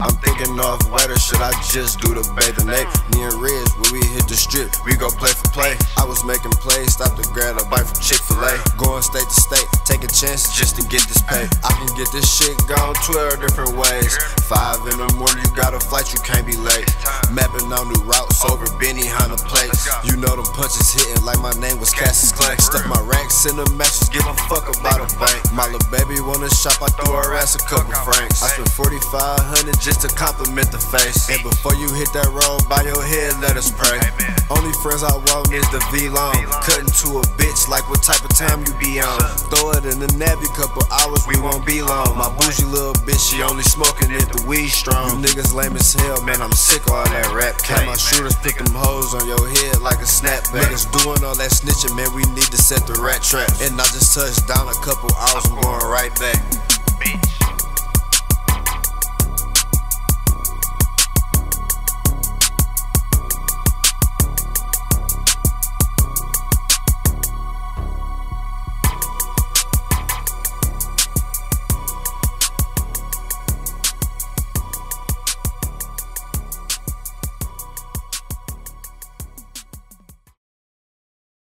I'm thinking off weather, should I just do the bathing ape? Me and Riz, when we hit the strip, we go play for play. I was making plays, stop to grab a bite from Chick fil A. Going state to chances just to get this pay. I can get this shit gone 12 different ways. Five in the morning, you got a flight, you can't be late. Mapping out new routes oh. over Benihana plates. You know them punches hitting like my name was Cassius Clay. Stuff my racks in the matches, give a fuck about a bank. My little baby wanna shop, I throw her ass a couple francs. I spent 4500 just to compliment the face. And before you hit that road, by your head, let us pray. Only friends I want is the V long. Cutting to a bitch like what type of time you be on. Throw it in the nabby, couple hours, we won't be long. My bougie little bitch, she only smoking if the weed strong. You niggas lame as hell, man, I'm sick of all that rap. Count my shooters, put them hoes on your head like a snapback. Niggas doing all that snitching, man, we need to set the rat trap. And I just touched down a couple hours, I'm going right back. Bitch.